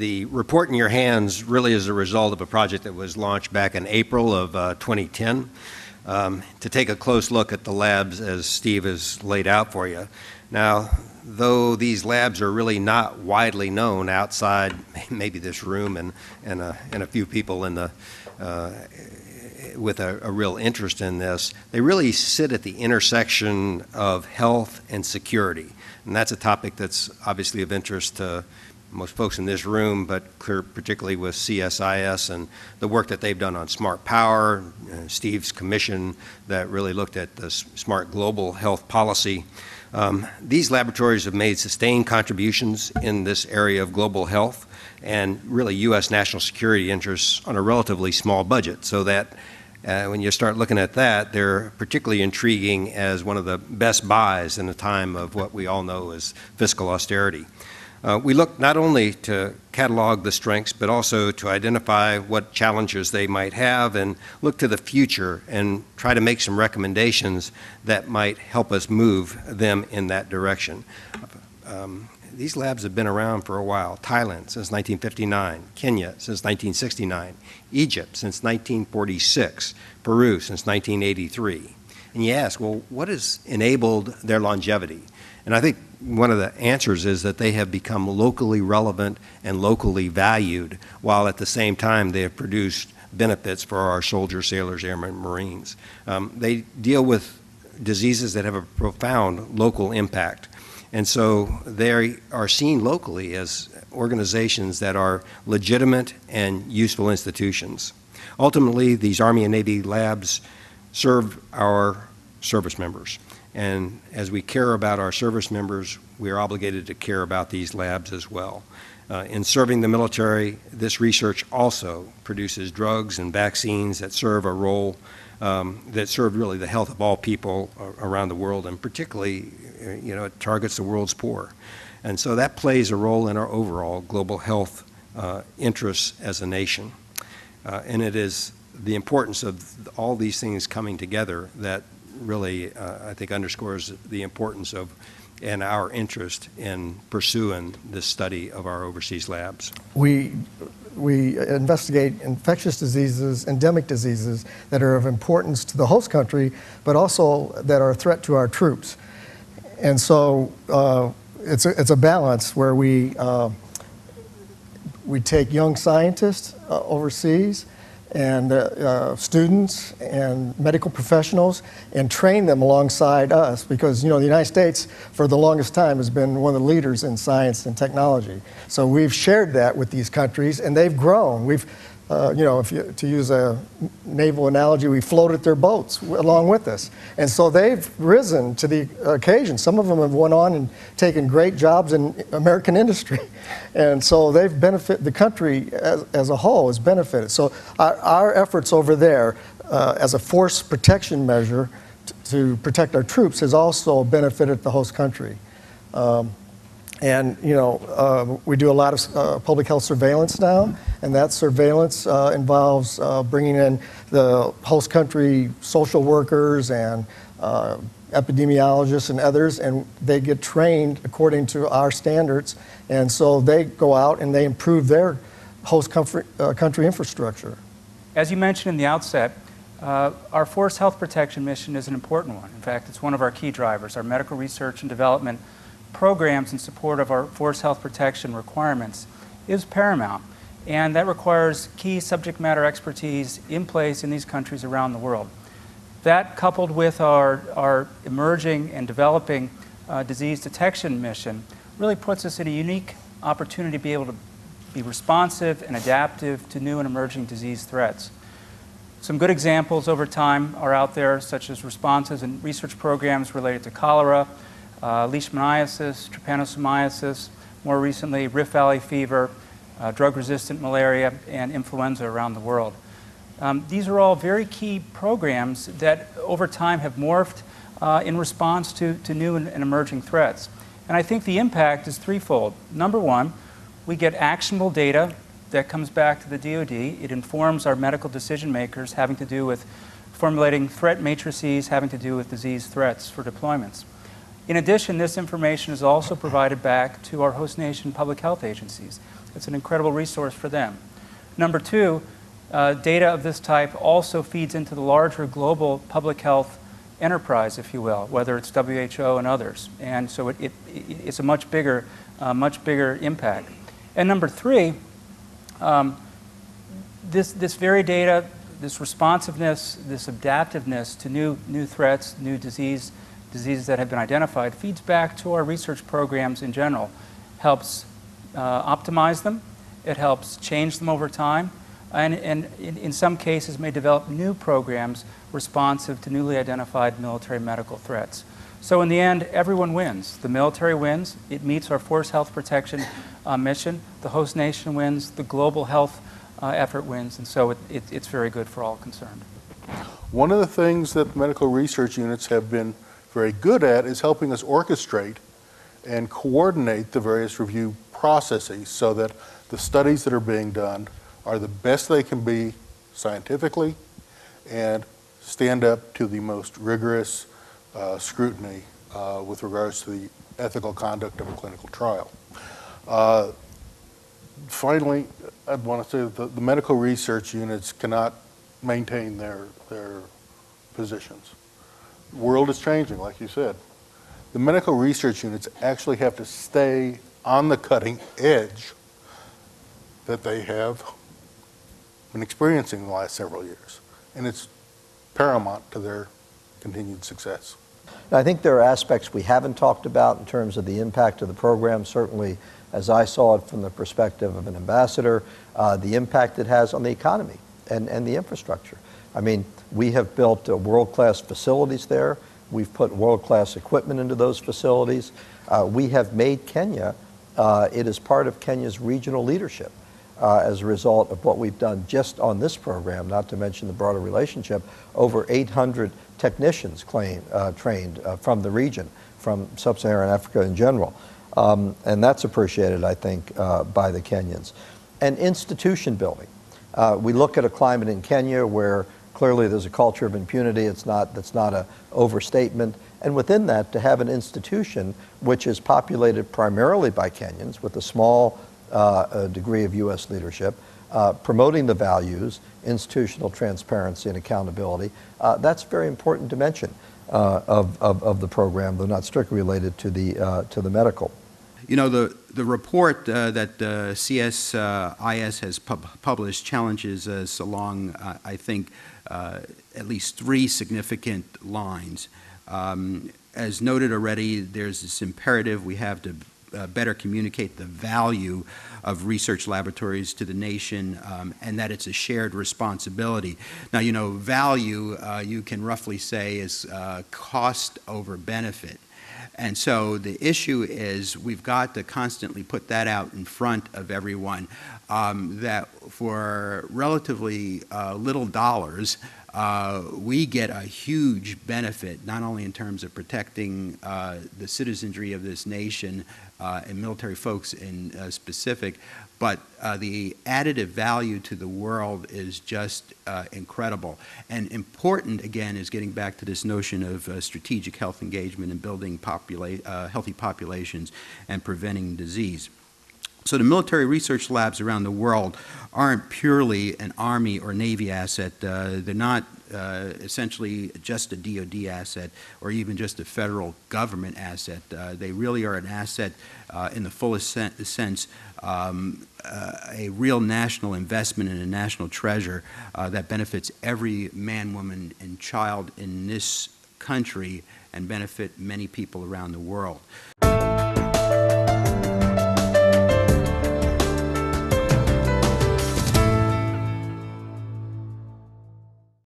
the report in your hands really is a result of a project that was launched back in April of uh, 2010 um, to take a close look at the labs as Steve has laid out for you. Now, though these labs are really not widely known outside maybe this room and, and, a, and a few people in the, uh, with a, a, real interest in this, they really sit at the intersection of health and security. And that's a topic that's obviously of interest to most folks in this room, but particularly with CSIS and the work that they've done on smart power, uh, Steve's commission that really looked at the smart global health policy. Um, these laboratories have made sustained contributions in this area of global health and really U.S. national security interests on a relatively small budget, so that uh, when you start looking at that, they're particularly intriguing as one of the best buys in a time of what we all know as fiscal austerity. Uh, we look not only to catalog the strengths, but also to identify what challenges they might have and look to the future and try to make some recommendations that might help us move them in that direction. Um, these labs have been around for a while. Thailand since 1959, Kenya since 1969, Egypt since 1946, Peru since 1983. And you ask, well, what has enabled their longevity? And I think one of the answers is that they have become locally relevant and locally valued, while at the same time they have produced benefits for our soldiers, sailors, airmen, Marines. Um, they deal with diseases that have a profound local impact. And so they are seen locally as organizations that are legitimate and useful institutions. Ultimately, these Army and Navy labs serve our service members. And as we care about our service members, we are obligated to care about these labs as well. Uh, in serving the military, this research also produces drugs and vaccines that serve a role um, that serve really the health of all people around the world, and particularly, uh, you know, it targets the world's poor. And so that plays a role in our overall global health uh, interests as a nation. Uh, and it is the importance of all these things coming together that really, uh, I think, underscores the importance of and our interest in pursuing this study of our overseas labs. We we investigate infectious diseases, endemic diseases that are of importance to the host country, but also that are a threat to our troops. And so uh, it's, a, it's a balance where we, uh, we take young scientists uh, overseas and uh, uh, students and medical professionals and train them alongside us because you know the United States for the longest time has been one of the leaders in science and technology. So we've shared that with these countries and they've grown. We've uh, you know, if you, to use a naval analogy, we floated their boats along with us. And so they've risen to the occasion. Some of them have went on and taken great jobs in American industry. And so they've benefited, the country as, as a whole has benefited. So our, our efforts over there uh, as a force protection measure to protect our troops has also benefited the host country. Um, and you know, uh, we do a lot of uh, public health surveillance now, and that surveillance uh, involves uh, bringing in the host country social workers and uh, epidemiologists and others, and they get trained according to our standards, and so they go out and they improve their host comfort, uh, country infrastructure. As you mentioned in the outset, our force health protection mission is an important one. In fact, it's one of our key drivers. Our medical research and development programs in support of our force health protection requirements is paramount. And that requires key subject matter expertise in place in these countries around the world. That, coupled with our, our emerging and developing uh, disease detection mission, really puts us in a unique opportunity to be able to be responsive and adaptive to new and emerging disease threats. Some good examples over time are out there, such as responses and research programs related to cholera, uh, leishmaniasis, trypanosomiasis, more recently Rift Valley fever, uh, drug-resistant malaria, and influenza around the world. Um, these are all very key programs that over time have morphed uh, in response to, to new and, and emerging threats. And I think the impact is threefold. Number one, we get actionable data that comes back to the DoD. It informs our medical decision makers having to do with formulating threat matrices having to do with disease threats for deployments. In addition, this information is also provided back to our host nation public health agencies. It's an incredible resource for them. Number two, uh, data of this type also feeds into the larger global public health enterprise, if you will, whether it's WHO and others. And so it, it, it's a much bigger, uh, much bigger impact. And number three, um, this, this very data, this responsiveness, this adaptiveness to new, new threats, new disease, diseases that have been identified, feeds back to our research programs in general, helps uh, optimize them, it helps change them over time, and, and in, in some cases may develop new programs responsive to newly identified military medical threats. So in the end, everyone wins. The military wins, it meets our force health protection uh, mission, the host nation wins, the global health uh, effort wins, and so it, it, it's very good for all concerned. One of the things that medical research units have been very good at is helping us orchestrate and coordinate the various review processes so that the studies that are being done are the best they can be scientifically and stand up to the most rigorous uh, scrutiny uh, with regards to the ethical conduct of a clinical trial. Uh, finally, I'd want to say that the, the medical research units cannot maintain their, their positions. World is changing, like you said. The medical research units actually have to stay on the cutting edge that they have been experiencing in the last several years. And it's paramount to their continued success. Now, I think there are aspects we haven't talked about in terms of the impact of the program. Certainly, as I saw it from the perspective of an ambassador, uh, the impact it has on the economy and, and the infrastructure. I mean, we have built uh, world-class facilities there. We've put world-class equipment into those facilities. Uh, we have made Kenya, uh, it is part of Kenya's regional leadership uh, as a result of what we've done just on this program, not to mention the broader relationship. Over 800 technicians claim, uh, trained uh, from the region, from sub-Saharan Africa in general. Um, and that's appreciated, I think, by the Kenyans. And institution building. We look at a climate in Kenya where clearly there's a culture of impunity. It's not, that's not an overstatement. And within that, to have an institution which is populated primarily by Kenyans with a small uh, degree of U.S. leadership, uh, promoting the values, institutional transparency and accountability. Uh, that's a very important dimension uh, of, of, of, the program, though not strictly related to the, uh, to the medical. You know, the, the report uh, that CSIS has pub published challenges us along, I think, at least three significant lines. Um, as noted already, there's this imperative we have to uh, better communicate the value of research laboratories to the nation um, and that it's a shared responsibility. Now, you know, value, uh, you can roughly say, is uh, cost over benefit. And so the issue is we've got to constantly put that out in front of everyone um, that for relatively uh, little dollars, uh, we get a huge benefit, not only in terms of protecting uh, the citizenry of this nation uh, and military folks in uh, specific, but uh, the additive value to the world is just incredible. And important, again, is getting back to this notion of strategic health engagement and building popula healthy populations and preventing disease. So the military research labs around the world aren't purely an Army or Navy asset. Uh, they're not uh, essentially just a DoD asset or even just a federal government asset. Uh, they really are an asset uh, in the fullest sense, um, uh, a real national investment and a national treasure uh, that benefits every man, woman, and child in this country and benefit many people around the world.